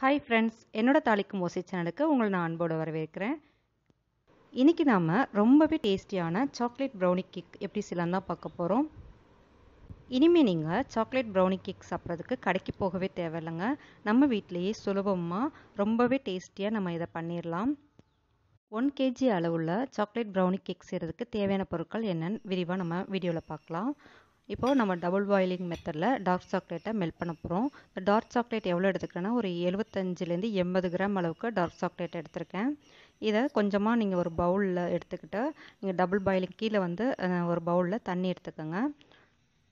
Hi friends என்னோட தாளிக்கும் ஓசை சேனலுக்கு உங்களை நான் அன்போடு வரவேற்கிறேன். இன்றைக்கி நாம் ரொம்பவே டேஸ்டியான சாக்லேட் ப்ரௌனி கேக் எப்படி செய்யலாம் தான் பார்க்க போகிறோம் இனிமேல் நீங்கள் சாக்லேட் ப்ரௌனி கேக் சாப்பிட்றதுக்கு கடைக்கு போகவே தேவையில்லைங்க. நம்ம வீட்டிலையே சுலபமாக ரொம்பவே டேஸ்டியாக நம்ம இதை பண்ணிடலாம். ஒன் கேஜி அளவுள்ள சாக்லேட் ப்ரௌனி கேக் செய்கிறதுக்கு தேவையான பொருட்கள் என்னென்னு விரிவாக நம்ம வீடியோவில் பார்க்கலாம். இப்போது நம்ம டபுள் பாயிலிங் மெத்தடில் டார்க் சாக்லேட்டை மெல்ட் பண்ண போகிறோம் இந்த டார்க் சாக்லேட் எவ்வளோ எடுத்துக்கிறேன்னா ஒரு எழுபத்தஞ்சிலேருந்து எண்பது கிராம் அளவுக்கு டார்க் சாக்லேட் எடுத்திருக்கேன். இதை கொஞ்சமாக நீங்கள் ஒரு பவுலில் எடுத்துக்கிட்டு நீங்கள் டபுள் பாயிலிங் கீழே வந்து ஒரு பவுலில் தண்ணி எடுத்துக்கோங்க.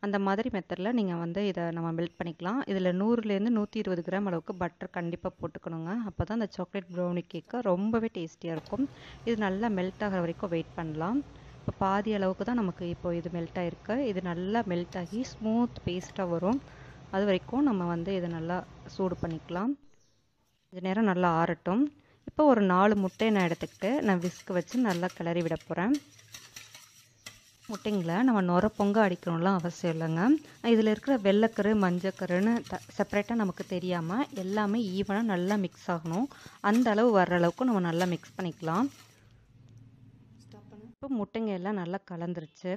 அந்த மாதிரி மெத்தடில் நீங்கள் வந்து இதை நம்ம மெல்ட் பண்ணிக்கலாம். இதில் நூறுலேருந்து நூற்றி இருபது கிராம் அளவுக்கு பட்டர் கண்டிப்பாக போட்டுக்கணுங்க. அப்போ தான் அந்த சாக்லேட் ப்ரௌனி கேக்கு ரொம்பவே டேஸ்டியாக இருக்கும். இது நல்லா மெல்ட் ஆகிற வரைக்கும் வெயிட் பண்ணலாம். இப்போ பாதி அளவுக்கு தான் நமக்கு இப்போ இது மெல்ட் ஆகிருக்கு இது நல்லா மெல்ட் ஆகி ஸ்மூத் பேஸ்ட்டாக வரும். அது வரைக்கும் நம்ம வந்து இதை நல்லா சூடு பண்ணிக்கலாம். இது நேரம் நல்லா ஆறட்டும். இப்போ ஒரு நாலு முட்டையை நான் எடுத்துக்கிட்டு நான் விஸ்க் வச்சு நல்லா கிளறி விட போகிறேன் முட்டைங்களை நம்ம நுர பொங்க அடிக்கணும்லாம் அவசியம் இல்லைங்க. இதில் இருக்கிற வெள்ளைக்கரு மஞ்சக்கருன்னு த செப்பரேட்டாக நமக்கு தெரியாமல் எல்லாமே ஈவனாக நல்லா மிக்ஸ் ஆகணும். அந்த அளவு வர்ற அளவுக்கு நம்ம நல்லா மிக்ஸ் பண்ணிக்கலாம். இப்போ முட்டைங்க எல்லாம் நல்லா கலந்துருச்சு.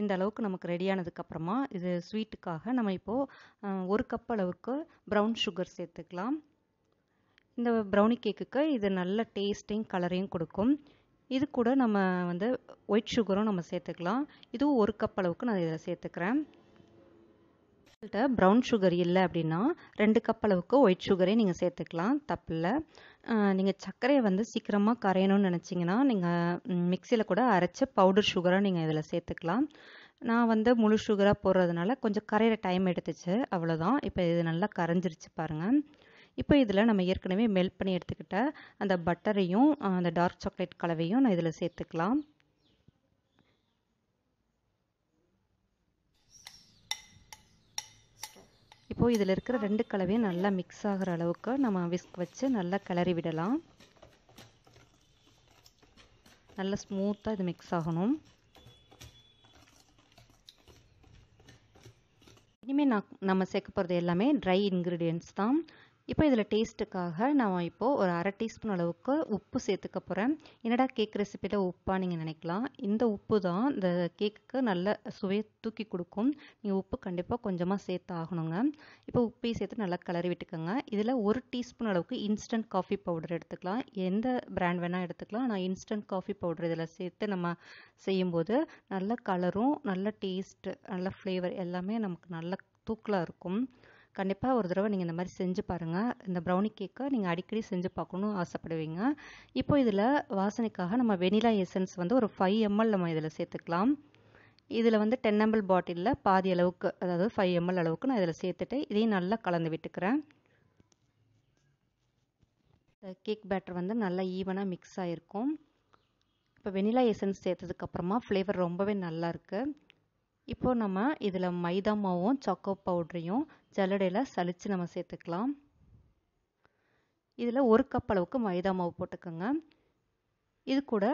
இந்த அளவுக்கு நமக்கு ரெடியானதுக்கப்புறமா இது ஸ்வீட்டுக்காக நம்ம இப்போது ஒரு கப் அளவுக்கு ப்ரௌன் சுகர் சேர்த்துக்கலாம். இந்த ப்ரௌனி கேக்குக்கு இது நல்ல டேஸ்ட்டையும் கலரையும் கொடுக்கும். இது கூட நம்ம வந்து ஒயிட் சுகரும் நம்ம சேர்த்துக்கலாம். இதுவும் ஒரு கப் அளவுக்கு நான் இதில் சேர்த்துக்கிறேன். உங்கள்கிட்ட ப்ரௌன் சுகர் இல்லை அப்படின்னா ரெண்டு கப் அளவுக்கு ஒயிட் சுகரே நீங்கள் சேர்த்துக்கலாம். தப்பில்லை நீங்கள் சர்க்கரையை வந்து சீக்கிரமாக கரையணும்னு நினச்சிங்கன்னா நீங்கள் மிக்சியில் கூட அரைச்ச பவுடர் சுகராக நீங்கள் இதில் சேர்த்துக்கலாம். நான் வந்து முழு சுகராக போடுறதுனால கொஞ்சம் கரையிற டைம் எடுத்துச்சு. அவ்வளோதான் இப்போ இது நல்லா கரைஞ்சிருச்சு பாருங்கள் இப்போ இதில் நம்ம ஏற்கனவே மெல்ட் பண்ணி எடுத்துக்கிட்ட அந்த பட்டரையும் அந்த டார்க் சாக்லேட் கலவையும் நான் இதில் சேர்த்துக்கலாம். இப்போது இதில் இருக்கிற ரெண்டு கலவையும் நல்லா மிக்ஸ் ஆகிற அளவுக்கு நம்ம விஸ்க் வச்சு நல்லா கிளறி விடலாம். நல்லா ஸ்மூத்தாக இது மிக்ஸ் ஆகணும். இனிமேல் நான் நம்ம சேர்க்க போகிறது எல்லாமே ட்ரை இன்க்ரீடியன்ட்ஸ் தான். இப்போ இதில் டேஸ்ட்டுக்காக நான் இப்போது ஒரு அரை டீஸ்பூன் அளவுக்கு உப்பு சேர்த்துக்க போகிறேன் என்னடா கேக் ரெசிப்பியில் உப்பாக நீங்கள் நினைக்கலாம். இந்த உப்பு தான் இந்த கேக்குக்கு நல்ல சுவையை தூக்கி கொடுக்கும். நீங்கள் உப்பு கண்டிப்பாக கொஞ்சமாக சேர்த்து ஆகணுங்க. இப்போ உப்பையும் சேர்த்து நல்லா கிளறி விட்டுக்கோங்க. இதில் ஒரு டீஸ்பூன் அளவுக்கு இன்ஸ்டன்ட் காஃபி பவுடர் எடுத்துக்கலாம். எந்த பிராண்ட் வேணால் எடுத்துக்கலாம். நான் இன்ஸ்டன்ட் காஃபி பவுடர் இதில் சேர்த்து நம்ம செய்யும்போது நல்ல கலரும் நல்ல டேஸ்ட்டு நல்ல ஃப்ளேவர் எல்லாமே நமக்கு நல்ல தூக்கலாக இருக்கும். கண்டிப்பாக ஒரு தடவை நீங்கள் இந்த மாதிரி செஞ்சு பாருங்கள் இந்த ப்ரௌனி கேக்கை நீங்கள் அடிக்கடி செஞ்சு பார்க்கணுன்னு ஆசைப்படுவீங்க. இப்போ இதில் வாசனைக்காக நம்ம வெனிலா எசன்ஸ் வந்து ஒரு ஃபைவ் எம்எல் நம்ம இதில் சேர்த்துக்கலாம். இதில் வந்து டென் எம்எல் பாட்டிலில் பாதி அளவுக்கு அதாவது ஃபைவ் எம்எல் அளவுக்கு நான் இதில் சேர்த்துட்டு இதையும் நல்லா கலந்து விட்டுக்கிறேன். கேக் பேட்டர் வந்து நல்லா ஈவனாக மிக்ஸ் ஆகிருக்கும் இப்போ வெனிலா எசன்ஸ் சேர்த்ததுக்கப்புறமா ஃப்ளேவர் ரொம்பவே நல்லாயிருக்கு இப்போ நம்ம இதில் மைதா மாவும் சாக்கோ பவுடரையும் ஜல்லடையில் சளிச்சு நம்ம சேர்த்துக்கலாம். இதில் ஒரு கப் அளவுக்கு மைதா மாவு போட்டுக்கோங்க. இது கூட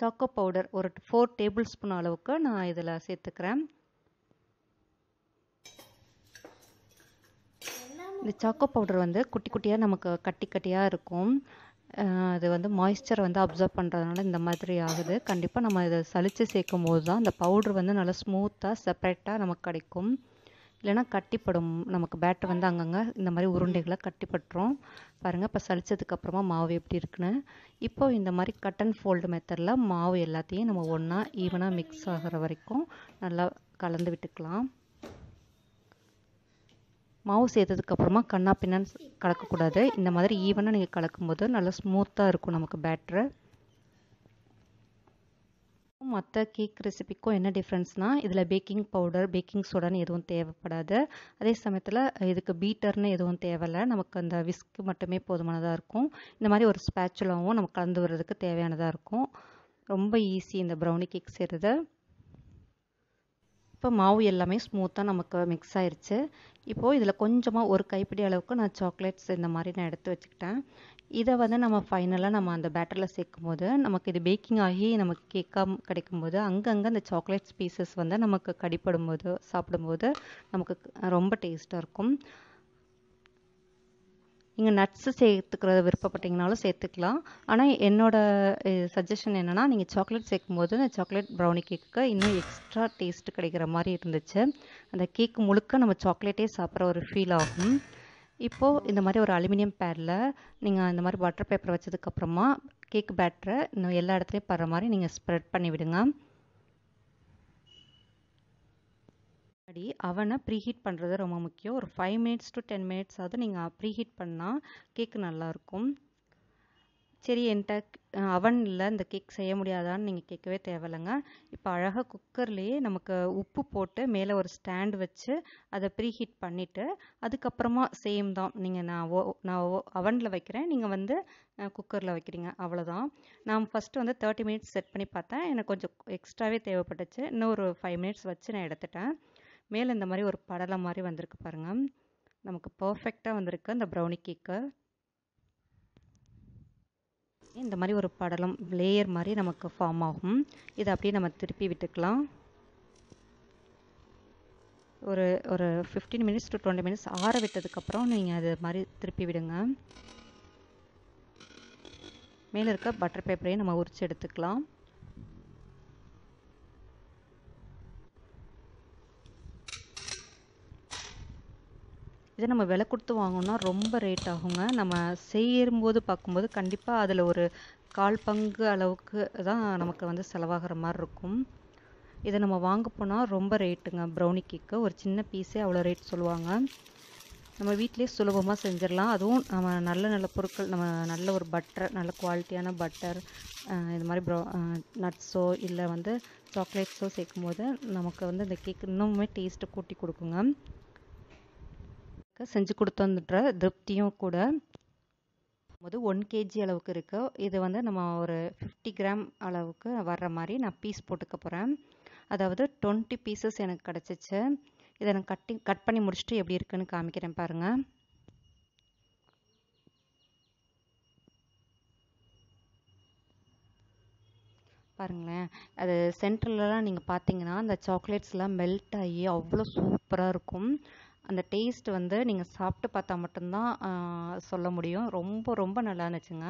சாக்கோ பவுடர் ஒரு ஃபோர் டேபிள் ஸ்பூன் அளவுக்கு நான் இதில் சேர்த்துக்கிறேன். இந்த சாக்கோ பவுடர் வந்து குட்டி குட்டியாக நமக்கு கட்டி கட்டியாக இருக்கும். அது வந்து மாய்ஸ்சர் வந்து அப்சர்வ் பண்ணுறதுனால இந்த மாதிரி ஆகுது. கண்டிப்பாக நம்ம இதை சளிச்சு சேர்க்கும் போது தான் அந்த பவுட்ரு வந்து நல்லா ஸ்மூத்தாக செப்பரேட்டாக நமக்கு கிடைக்கும். இல்லைனா கட்டிப்படும். நமக்கு பேட்டர் வந்து அங்கங்கே இந்த மாதிரி உருண்டைகளை கட்டிப்பட்டுரும். பாருங்கள் இப்போ சளிச்சதுக்கப்புறமா மாவு எப்படி இருக்குன்னு. இப்போ இந்த மாதிரி கட் அண்ட் ஃபோல்டு மெத்தடில் மாவு எல்லாத்தையும் நம்ம ஒன்றா ஈவனாக மிக்ஸ் ஆகிற வரைக்கும் நல்லா கலந்து விட்டுக்கலாம். மாவு சேர்த்ததுக்கப்புறமா கண்ணா பின்னான்னு கலக்கக்கூடாது. இந்த மாதிரி ஈவனாக நீங்கள் கலக்கும்போது நல்லா ஸ்மூத்தாக இருக்கும் நமக்கு பேட்ரு மற்ற கேக் ரெசிபிக்கும் என்ன டிஃப்ரென்ஸ்னால் இதில் பேக்கிங் பவுடர் பேக்கிங் சோடான்னு எதுவும் தேவைப்படாது. அதே சமயத்தில் இதுக்கு பீட்டர்னு எதுவும் தேவையில்லை. நமக்கு அந்த விஸ்க்கு மட்டுமே போதுமானதாக இருக்கும். இந்த மாதிரி ஒரு ஸ்பேச்சுலாவும் நம்ம கலந்து வர்றதுக்கு தேவையானதாக இருக்கும். ரொம்ப ஈஸி இந்த ப்ரௌனி கேக் செய்கிறது இப்போ மாவு எல்லாமே ஸ்மூத்தாக நமக்கு மிக்ஸ் ஆயிடுச்சு இப்போது இதில் கொஞ்சமாக ஒரு கைப்பிடி அளவுக்கு நான் சாக்லேட்ஸ் இந்த மாதிரி நான் எடுத்து வச்சுக்கிட்டேன். இதை வந்து நம்ம ஃபைனலாக நம்ம அந்த பேட்டரில் சேர்க்கும் போது நமக்கு இது பேக்கிங் ஆகி நமக்கு கேக்காக கிடைக்கும்போது அங்கங்கே அந்த சாக்லேட்ஸ் பீசஸ் வந்து நமக்கு கடிப்படும் போது சாப்பிடும்போது நமக்கு ரொம்ப டேஸ்ட்டாக இருக்கும். நீங்கள் நட்ஸு சேர்த்துக்கிறத விருப்பப்பட்டீங்கனாலும் சேர்த்துக்கலாம். ஆனால் என்னோட சஜஷன் என்னென்னா நீங்கள் சாக்லேட் சேர்க்கும்போது அந்த சாக்லேட் ப்ரௌனி கேக்கு இன்னும் எக்ஸ்ட்ரா டேஸ்ட் கிடைக்கிற மாதிரி இருந்துச்சு. அந்த கேக் முழுக்க நம்ம சாக்லேட்டே சாப்பிட்ற ஒரு ஃபீல் ஆகும். இப்போது இந்த மாதிரி ஒரு அலுமினியம் பேரில் நீங்கள் இந்த மாதிரி பட்டர் பேப்பர் வச்சதுக்கப்புறமா கேக் பேட்டரை இன்னும் எல்லா இடத்துலையும் படுற மாதிரி நீங்கள் ஸ்ப்ரெட் பண்ணி விடுங்க முன்னாடி அவனை ப்ரீஹீட் பண்ணுறது ரொம்ப முக்கியம். ஒரு five minutes to ten minutes ஆகுது நீங்கள் ப்ரீஹீட் பண்ணால் கேக்கு நல்லாயிருக்கும் சரி என்கிட்ட அவனில் இந்த கேக் செய்ய முடியாதான்னு நீங்கள் கேட்கவே தேவையில்லைங்க. இப்போ அழகாக குக்கர்லேயே நமக்கு உப்பு போட்டு மேலே ஒரு ஸ்டாண்ட் வச்சு அதை ப்ரீஹீட் பண்ணிவிட்டு அதுக்கப்புறமா சேம் தான். நீங்கள் நான் ஓ நான் ஓ அவனில் வைக்கிறேன். நீங்கள் வந்து குக்கரில் வைக்கிறீங்க. அவ்வளோதான் நான் ஃபஸ்ட்டு வந்து தேர்ட்டி மினிட்ஸ் செட் பண்ணி பார்த்தேன். எனக்கு கொஞ்சம் எக்ஸ்ட்ராவே தேவைப்பட்டுச்சு. இன்னும் ஒரு ஃபைவ் மினிட்ஸ் வச்சு நான் எடுத்துட்டேன். மேலே இந்த மாதிரி ஒரு படலை மாதிரி வந்திருக்கு பாருங்கள் நமக்கு பர்ஃபெக்டாக வந்திருக்கு அந்த ப்ரௌனி கேக்கு இந்த மாதிரி ஒரு படலம் லேயர் மாதிரி நமக்கு ஃபார்ம் ஆகும். இதை அப்படியே நம்ம திருப்பி விட்டுக்கலாம். ஒரு ஒரு fifteen minutes to twenty minutes ஆற விட்டதுக்கப்புறம் நீங்கள் அது மாதிரி திருப்பி விடுங்க. மேலே இருக்க பட்டர் பேப்பரையும் நம்ம உரித்து எடுத்துக்கலாம். இதை நம்ம விலை கொடுத்து வாங்கணும்னா ரொம்ப ரேட் ஆகுங்க. நம்ம செய்யும்போது பார்க்கும்போது கண்டிப்பாக அதில் ஒரு கால் பங்கு அளவுக்கு தான் நமக்கு வந்து செலவாகிற மாதிரி இருக்கும். இதை நம்ம வாங்க போனால் ரொம்ப ரேட்டுங்க ப்ரௌனி கேக்கு ஒரு சின்ன பீஸே அவ்வளோ ரேட் சொல்லுவாங்க. நம்ம வீட்டிலே சுலபமாக செஞ்சிடலாம். அதுவும் நம்ம நல்ல நல்ல பொருட்கள் நம்ம நல்ல ஒரு பட்டர் நல்ல குவாலிட்டியான பட்டர் இது மாதிரி ப்ரோ நட்ஸோ இல்லை வந்து சாக்லேட்ஸோ சேர்க்கும் போது நமக்கு வந்து இந்த கேக் இன்னுமே டேஸ்ட்டை கூட்டி கொடுக்குங்க. செஞ்சு கொடுத்தோன்ற திருப்தியும் கூட. போது ஒன் கேஜி அளவுக்கு இருக்கு. இது வந்து நம்ம ஒரு ஃபிஃப்டி கிராம் அளவுக்கு வர்ற மாதிரி நான் பீஸ் போட்டுக்க போகிறேன் அதாவது டுவெண்ட்டி பீசஸ் எனக்கு கிடச்சிச்சு. இதை நான் கட்டி கட் பண்ணி முடிச்சுட்டு எப்படி இருக்குன்னு காமிக்கிறேன் பாருங்கள் பாருங்களேன். அது சென்டர்லலாம் நீங்கள் பார்த்தீங்கன்னா அந்த சாக்லேட்ஸ்லாம் மெல்ட் ஆகி அவ்வளோ சூப்பராக இருக்கும். அந்த டேஸ்ட் வந்து நீங்கள் சாப்பிட்டு பார்த்தா மட்டும்தான் சொல்ல முடியும். ரொம்ப ரொம்ப நல்லா இருந்துச்சுங்க.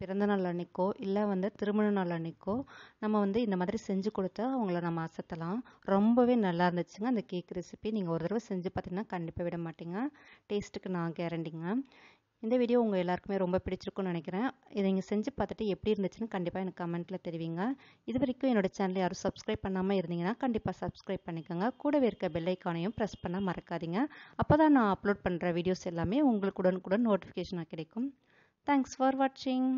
பிறந்த நாள் அன்னைக்கோ இல்லை வந்து திருமண நாள் அன்னைக்கோ நம்ம வந்து இந்த மாதிரி செஞ்சு கொடுத்தா அவங்கள நம்ம அசத்தலாம். ரொம்பவே நல்லா இருந்துச்சுங்க அந்த கேக் ரெசிபி நீங்கள் ஒரு தடவை செஞ்சு பார்த்தீங்கன்னா கண்டிப்பாக விட மாட்டீங்க. டேஸ்ட்டுக்கு நான் கேரண்டிங்க இந்த வீடியோ உங்கள் எல்லாருக்குமே ரொம்ப பிடிச்சிருக்கும்னு நினைக்கிறேன். இதை நீங்கள் செஞ்சு பார்த்துட்டு எப்படி இருந்துச்சுன்னு கண்டிப்பாக எனக்கு கமெண்ட்டில் தெரிவிங்க. இது வரைக்கும் என்னோட சேனல் யாரும் சப்ஸ்கிரைப் பண்ணாமல் இருந்தீங்கன்னா கண்டிப்பாக சப்ஸ்கிரைப் பண்ணிக்கோங்க. கூடவே இருக்க பெல்லைக்கானையும் ப்ரெஸ் பண்ண மறக்காதீங்க. அப்போ தான் நான் அப்லோட் பண்ணுற வீடியோஸ் எல்லாமே உங்களுக்கு உடனுக்குடன் நோட்டிஃபிகேஷனாக கிடைக்கும். தேங்க்ஸ் ஃபார் வாட்சிங்